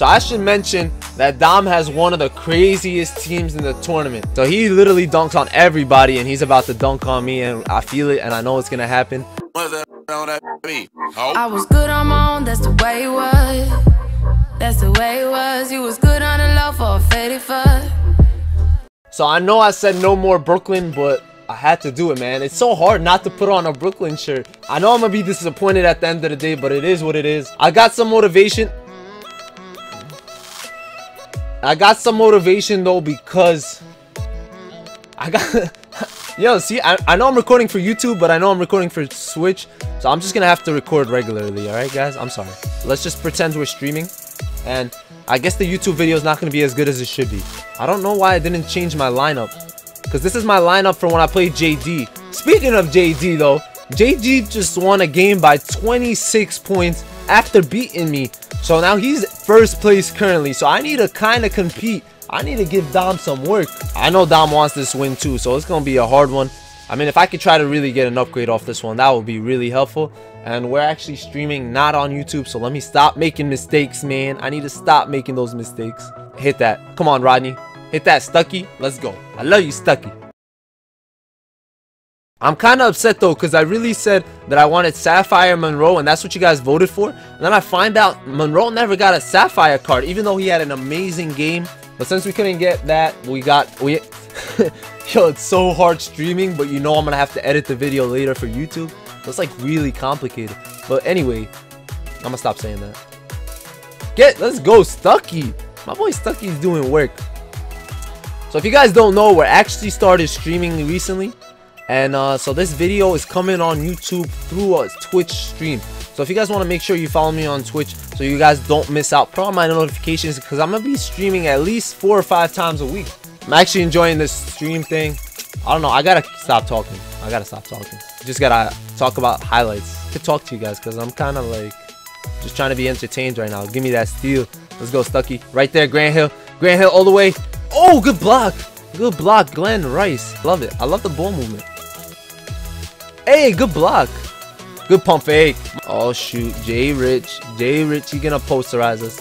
So I should mention that Dom has one of the craziest teams in the tournament. So he literally dunks on everybody and he's about to dunk on me and I feel it and I know it's gonna happen. I was good on my own, that's the way it was. That's the way it was. You was good on the low for a faded fuck. So I know I said no more Brooklyn, but I had to do it, man. It's so hard not to put on a Brooklyn shirt. I know I'm gonna be disappointed at the end of the day, but it is what it is. I got some motivation. I got some motivation though because I got Yo, see, I, I know I'm recording for YouTube, but I know I'm recording for Twitch, so I'm just gonna have to record regularly, alright guys? I'm sorry. Let's just pretend we're streaming, and I guess the YouTube video is not gonna be as good as it should be. I don't know why I didn't change my lineup, because this is my lineup for when I play JD. Speaking of JD though, JD just won a game by 26 points after beating me, so now he's first place currently, so I need to kind of compete I need to give Dom some work. I know Dom wants this win too, so it's going to be a hard one. I mean, if I could try to really get an upgrade off this one, that would be really helpful. And we're actually streaming not on YouTube, so let me stop making mistakes, man. I need to stop making those mistakes. Hit that. Come on, Rodney. Hit that, Stuckey. Let's go. I love you, Stuckey. I'm kind of upset though because I really said that I wanted Sapphire Monroe and that's what you guys voted for. And then I find out Monroe never got a Sapphire card even though he had an amazing game. But since we couldn't get that, we got we Yo, it's so hard streaming, but you know I'm gonna have to edit the video later for YouTube. So it's like really complicated. But anyway, I'm gonna stop saying that. Get let's go, Stuckey. My boy Stuckey's doing work. So if you guys don't know, we're actually started streaming recently. And uh, so this video is coming on YouTube through a Twitch stream. So if you guys want to make sure you follow me on Twitch so you guys don't miss out, put on my notifications because I'm going to be streaming at least four or five times a week. I'm actually enjoying this stream thing. I don't know. I got to stop talking. I got to stop talking. Just got to talk about highlights. To talk to you guys because I'm kind of like just trying to be entertained right now. Give me that steal. Let's go, Stuckey. Right there, Grant Hill. Grant Hill all the way. Oh, good block. Good block, Glen Rice. Love it. I love the ball movement. Hey, good block. Good pump fake. Oh, shoot. Jay Rich. Jay Rich, he's going to posterize us.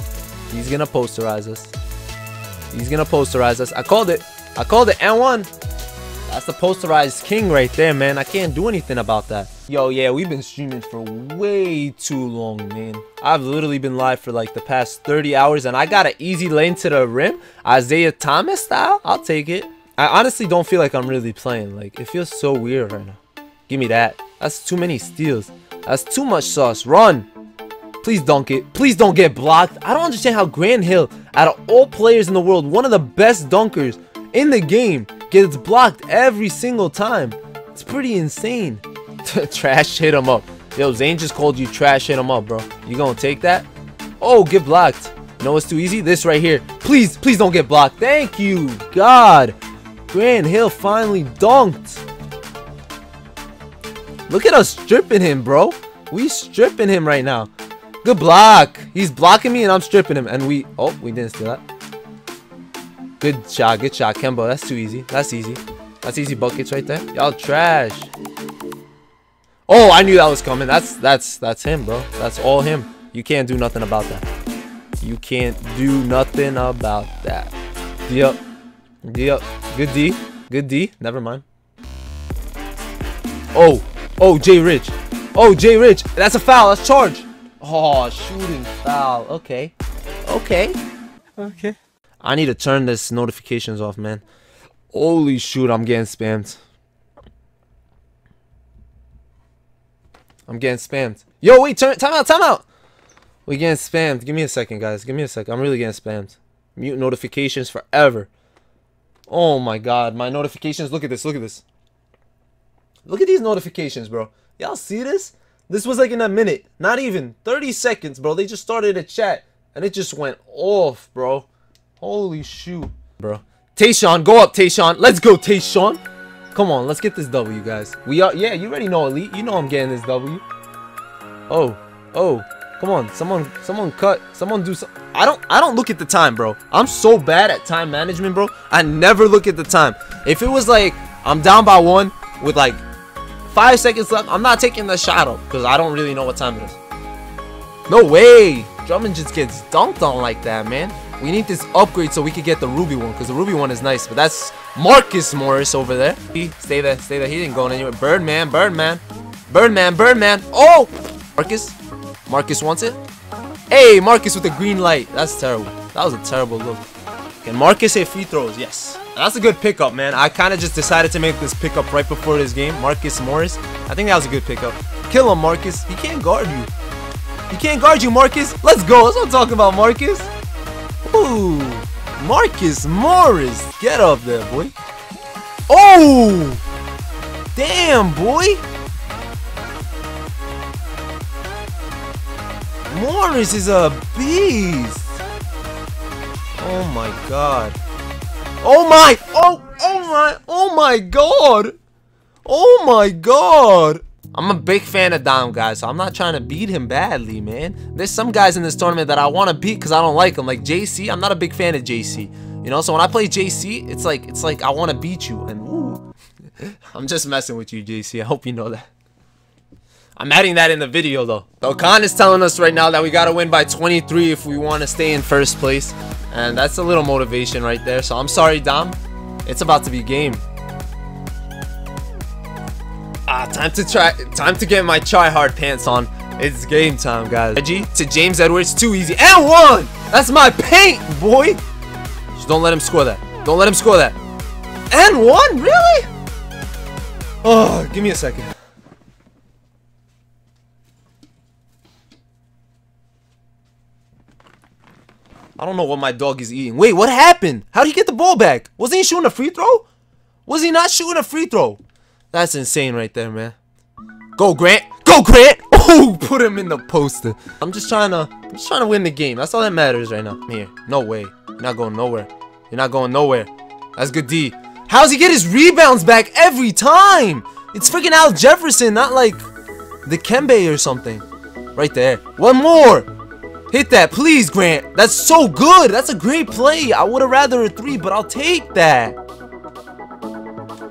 He's going to posterize us. He's going to posterize us. I called it. I called it. And one. That's the posterized king right there, man. I can't do anything about that. Yo, yeah, we've been streaming for way too long, man. I've literally been live for like the past 30 hours, and I got an easy lane to the rim. Isaiah Thomas style. I'll take it. I honestly don't feel like I'm really playing. Like, it feels so weird right now. Give me that. That's too many steals. That's too much sauce. Run. Please dunk it. Please don't get blocked. I don't understand how Grant Hill, out of all players in the world, one of the best dunkers in the game, gets blocked every single time. It's pretty insane. trash hit him up. Yo, Zane just called you trash hit him up, bro. You gonna take that? Oh, get blocked. You know what's too easy? This right here. Please, please don't get blocked. Thank you, God. Grant Hill finally dunked. Look at us stripping him, bro. We stripping him right now. Good block. He's blocking me and I'm stripping him. And we... Oh, we didn't steal that. Good shot. Good shot, Kemba. That's too easy. That's easy. That's easy buckets right there. Y'all trash. Oh, I knew that was coming. That's that's that's him, bro. That's all him. You can't do nothing about that. You can't do nothing about that. Yep. Yep. Good D. Good D. Never mind. Oh. Oh, Jay Rich. Oh, Jay Rich. That's a foul. That's charge. Oh, shooting foul. Okay. Okay. Okay. I need to turn this notifications off, man. Holy shoot, I'm getting spammed. I'm getting spammed. Yo, wait, turn time out, time out. We getting spammed. Give me a second, guys. Give me a second. I'm really getting spammed. Mute notifications forever. Oh my god, my notifications. Look at this. Look at this. Look at these notifications, bro. Y'all see this? This was like in a minute. Not even 30 seconds, bro. They just started a chat. And it just went off, bro. Holy shoot, bro. Tayshaun, go up, Tayshaun. Let's go, Tayshaun. Come on, let's get this W, guys. We are, yeah, you already know Elite. You know I'm getting this W. Oh, oh, come on. Someone, someone cut. Someone do some. I don't, I don't look at the time, bro. I'm so bad at time management, bro. I never look at the time. If it was like, I'm down by one with like five seconds left, I'm not taking the shot up because I don't really know what time it is. No way. Drummond just gets dunked on like that, man. We need this upgrade so we could get the Ruby one, because the Ruby one is nice. But that's Marcus Morris over there. He, stay there, stay there. He didn't go anywhere. Birdman, Birdman. Birdman, Birdman. Oh! Marcus. Marcus wants it. Hey, Marcus with the green light. That's terrible. That was a terrible look. Can Marcus hit free throws? Yes. That's a good pickup, man. I kind of just decided to make this pickup right before this game. Marcus Morris. I think that was a good pickup. Kill him, Marcus. He can't guard you. He can't guard you, Marcus. Let's go. That's what I'm talking about, Marcus. Ooh. Marcus Morris. Get up there, boy. Oh! Damn, boy. Morris is a beast. Oh my god. Oh my! Oh! Oh my! Oh my god! Oh my god! I'm a big fan of Dom, guys, so I'm not trying to beat him badly, man. There's some guys in this tournament that I want to beat because I don't like them. Like JC, I'm not a big fan of JC. You know, so when I play JC, it's like it's like I want to beat you. And ooh, I'm just messing with you, JC. I hope you know that. I'm adding that in the video, though. So Khan is telling us right now that we got to win by 23 if we want to stay in first place. And that's a little motivation right there. So I'm sorry, Dom. It's about to be game. Ah, time to try. Time to get my try hard pants on. It's game time, guys. Reggie to James Edwards, too easy. And one! That's my paint, boy! Just don't let him score that. Don't let him score that. And one? Really? Oh, give me a second. I don't know what my dog is eating. Wait, what happened? How did he get the ball back? Wasn't he shooting a free throw? Was he not shooting a free throw? That's insane right there, man. Go, Grant. Go, Grant. Oh, put him in the poster. I'm just trying to, I'm just trying to win the game. That's all that matters right now. Here. No way. You're not going nowhere. You're not going nowhere. That's good D. How's he get his rebounds back every time? It's freaking Al Jefferson, not like the Kembe or something. Right there. One more. Hit that, please, Grant. That's so good. That's a great play. I would have rather a three, but I'll take that.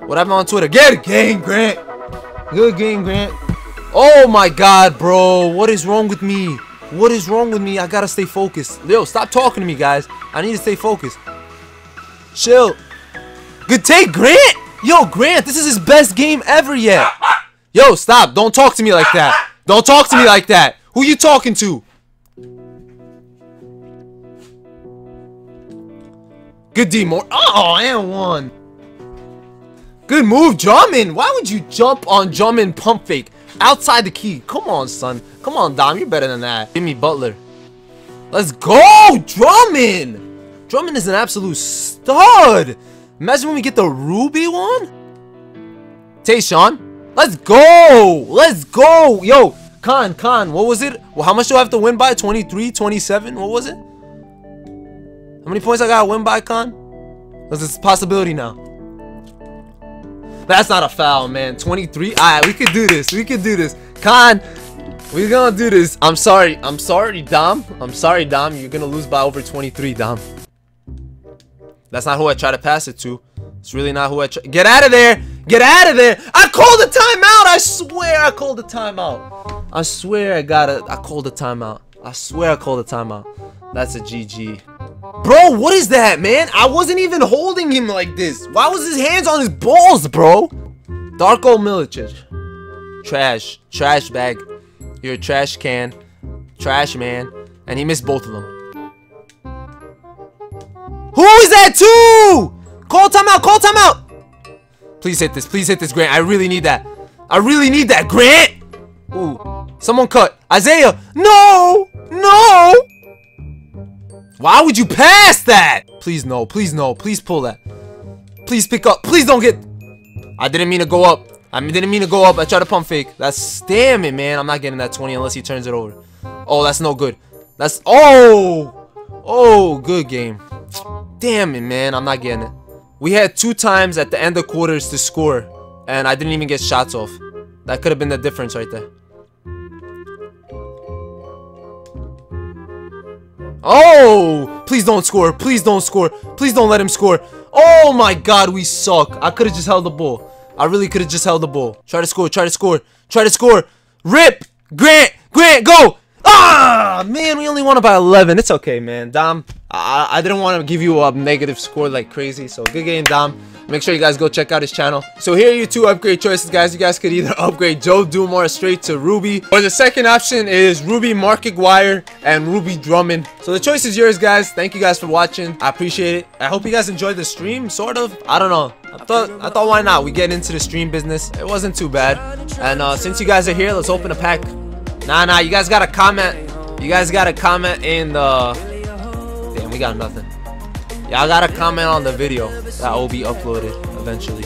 What happened on Twitter? Get it, game, Grant. Good game, Grant. Oh my God, bro. What is wrong with me? What is wrong with me? I gotta stay focused. Yo, stop talking to me, guys. I need to stay focused. Chill. Good take, Grant. Yo, Grant, this is his best game ever yet. Yo, stop. Don't talk to me like that. Don't talk to me like that. Who you talking to? Good D more. Oh, and one. Good move, Drummond. Why would you jump on Drummond pump fake outside the key? Come on, son. Come on, Dom. You're better than that. Jimmy Butler. Let's go, Drummond. Drummond is an absolute stud. Imagine when we get the Ruby one. Tayshaun. Let's go. Let's go. Yo, Khan, Khan, what was it? Well, how much do I have to win by? 23, 27? What was it? How many points I gotta win by, Khan? There's this possibility now. That's not a foul, man. 23? Alright, we could do this. We could do this. Con, we're gonna do this. I'm sorry. I'm sorry, Dom. I'm sorry, Dom. You're gonna lose by over 23, Dom. That's not who I try to pass it to. It's really not who I try. Get out of there! Get out of there! I called a timeout! I swear I called a timeout. I swear I got it. I called a timeout. I swear I called a timeout. That's a GG. Bro, what is that, man? I wasn't even holding him like this. Why was his hands on his balls, bro? Darko Milicic. Trash. Trash bag. You're a trash can. Trash man. And he missed both of them. Who is that too? Call timeout. Call timeout. Please hit this. Please hit this, Grant. I really need that. I really need that, Grant. Ooh. Someone cut. Isaiah. No. No. Why would you pass that? Please no, please no, please pull that. Please pick up. Please don't get... I didn't mean to go up. I didn't mean to go up. I tried to pump fake. That's... Damn it, man. I'm not getting that 20 unless he turns it over. Oh, that's no good. That's... Oh! Oh, good game. Damn it, man. I'm not getting it. We had two times at the end of quarters to score. And I didn't even get shots off. That could have been the difference right there. Oh! Please don't score. Please don't score. Please don't let him score. Oh my god, we suck. I could have just held the ball. I really could have just held the ball. Try to score. Try to score. Try to score. Rip! Grant! Grant, go! Ah, man, we only won by 11. It's okay, man. Dom, I, I didn't want to give you a negative score like crazy. So good game, Dom. Make sure you guys go check out his channel. So here are your two upgrade choices, guys. You guys could either upgrade Joe Dumars straight to Ruby, or the second option is Ruby Markiplier and Ruby Drummond. So the choice is yours, guys. Thank you guys for watching. I appreciate it. I hope you guys enjoyed the stream, sort of. I don't know. I thought, I thought why not? We get into the stream business. It wasn't too bad. And uh, since you guys are here, let's open a pack. Nah, nah, you guys gotta comment. You guys gotta comment in the... Damn, we got nothing. Y'all gotta comment on the video that will be uploaded eventually.